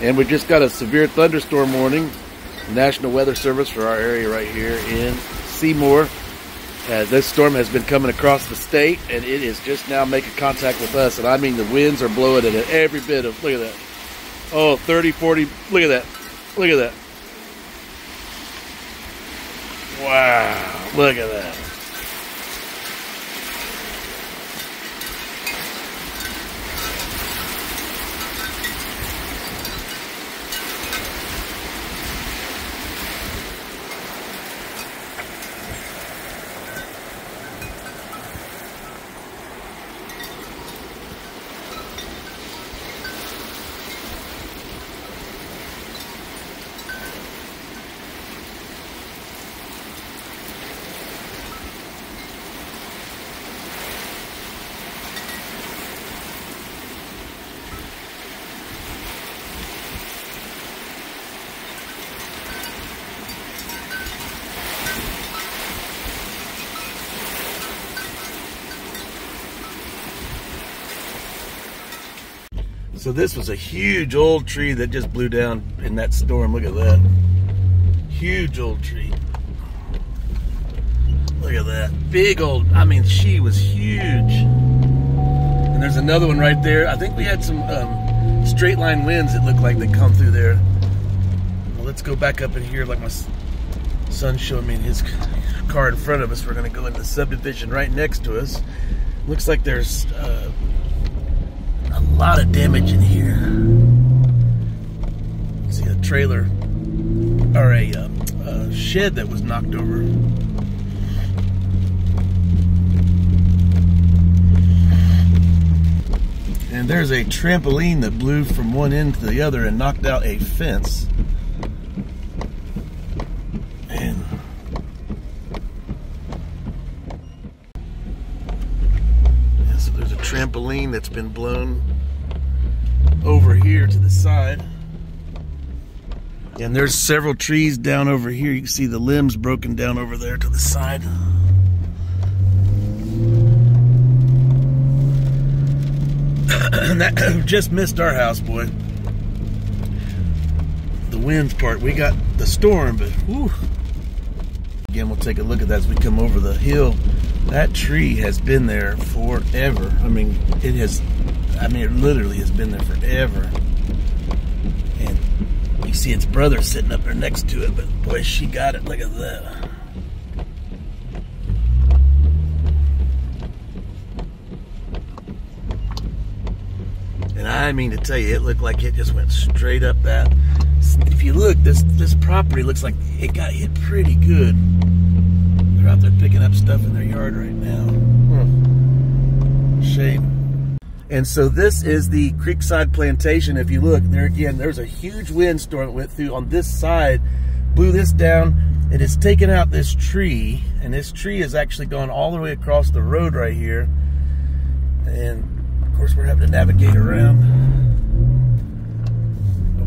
And we just got a severe thunderstorm warning. National Weather Service for our area right here in Seymour. Uh, this storm has been coming across the state and it is just now making contact with us. And I mean, the winds are blowing it at every bit of, look at that. Oh, 30, 40, look at that. Look at that. Wow, look at that. So this was a huge old tree that just blew down in that storm. Look at that. Huge old tree. Look at that. Big old, I mean, she was huge. And there's another one right there. I think we had some um, straight line winds that looked like they come through there. Well, let's go back up in here like my son's showing me in his car in front of us. We're going to go into the subdivision right next to us. Looks like there's uh, a lot of damage in here. See a trailer or a, uh, a shed that was knocked over. And there's a trampoline that blew from one end to the other and knocked out a fence. And yeah, so that's been blown over here to the side. And there's several trees down over here. You can see the limbs broken down over there to the side. and that just missed our house, boy. The winds part. We got the storm, but whew. Again, we'll take a look at that as we come over the hill. That tree has been there forever. I mean, it has, I mean, it literally has been there forever. And you see its brother sitting up there next to it, but boy, she got it. Look at that. And I mean to tell you, it looked like it just went straight up that. If you look, this this property looks like it got hit pretty good. They're out there picking up stuff in their yard right now. Hmm. Shame. And so this is the Creekside Plantation. If you look there again, there's a huge windstorm that went through on this side, blew this down. It has taken out this tree, and this tree has actually gone all the way across the road right here. And of course, we're having to navigate around.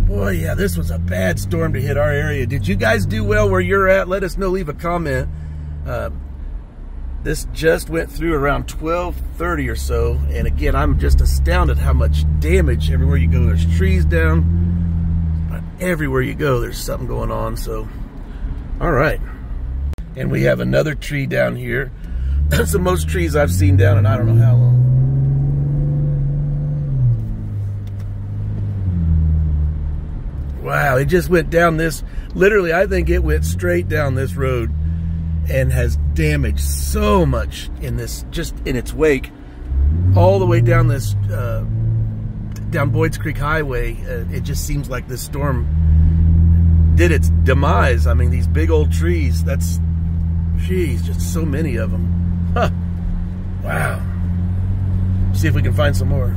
Boy, yeah, this was a bad storm to hit our area. Did you guys do well where you're at? Let us know. Leave a comment. Uh, this just went through around 12:30 or so, and again, I'm just astounded how much damage everywhere you go. There's trees down, everywhere you go, there's something going on. So, all right, and we have another tree down here. That's the most trees I've seen down and I don't know how long. Wow, it just went down this, literally, I think it went straight down this road and has damaged so much in this, just in its wake, all the way down this, uh, down Boyd's Creek Highway. Uh, it just seems like this storm did its demise. I mean, these big old trees, that's, geez, just so many of them. Huh. Wow. See if we can find some more.